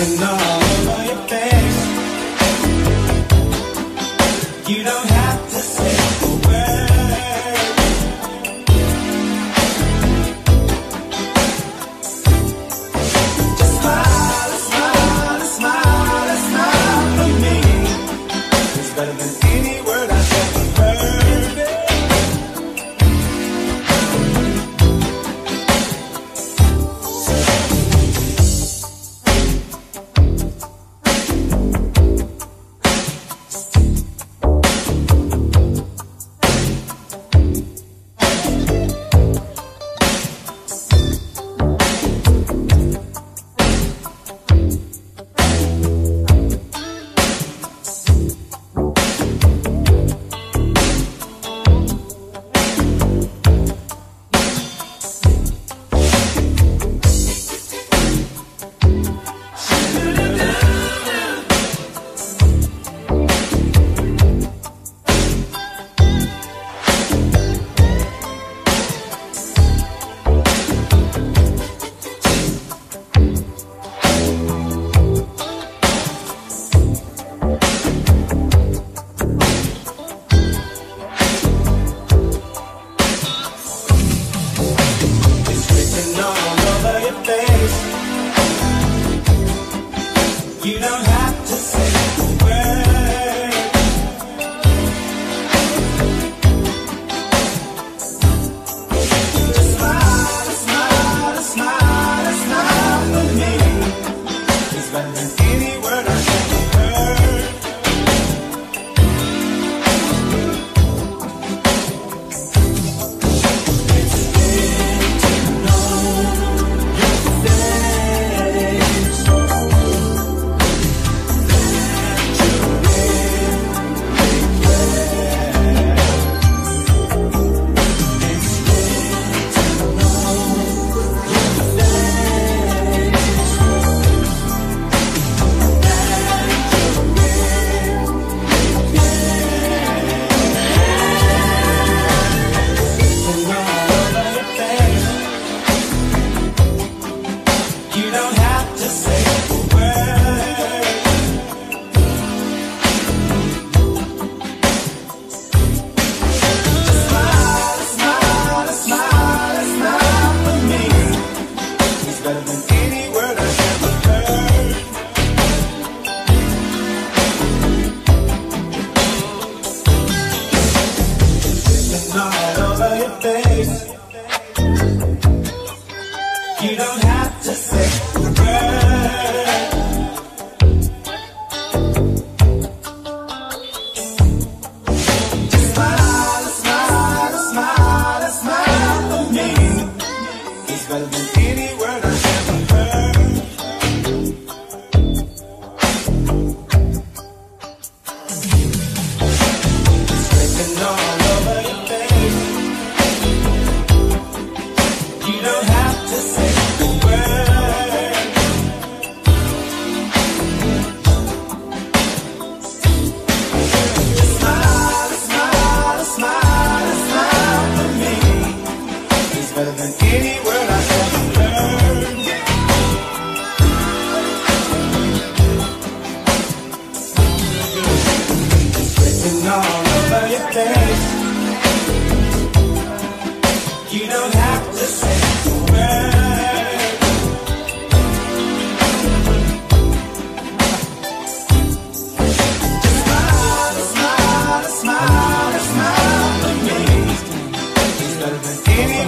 and all.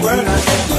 Than